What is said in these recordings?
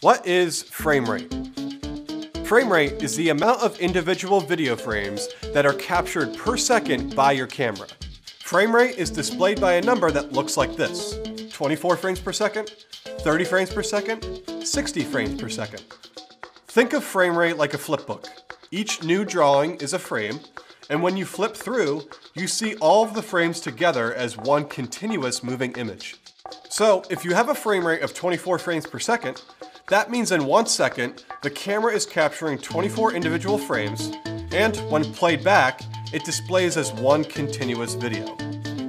What is frame rate? Frame rate is the amount of individual video frames that are captured per second by your camera. Frame rate is displayed by a number that looks like this 24 frames per second, 30 frames per second, 60 frames per second. Think of frame rate like a flipbook. Each new drawing is a frame, and when you flip through, you see all of the frames together as one continuous moving image. So if you have a frame rate of 24 frames per second, that means in one second, the camera is capturing 24 individual frames, and when played back, it displays as one continuous video.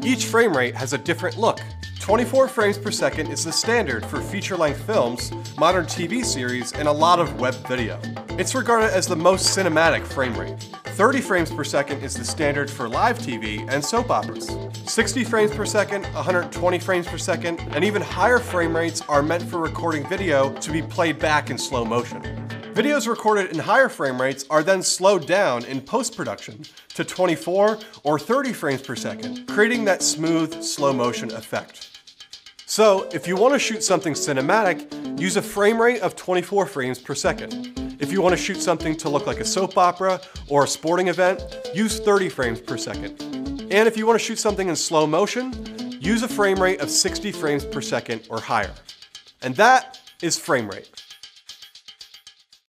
Each frame rate has a different look. 24 frames per second is the standard for feature-length films, modern TV series, and a lot of web video. It's regarded as the most cinematic frame rate. 30 frames per second is the standard for live TV and soap operas. 60 frames per second, 120 frames per second, and even higher frame rates are meant for recording video to be played back in slow motion. Videos recorded in higher frame rates are then slowed down in post-production to 24 or 30 frames per second, creating that smooth, slow motion effect. So, if you want to shoot something cinematic, use a frame rate of 24 frames per second. If you want to shoot something to look like a soap opera or a sporting event, use 30 frames per second. And if you want to shoot something in slow motion, use a frame rate of 60 frames per second or higher. And that is frame rate.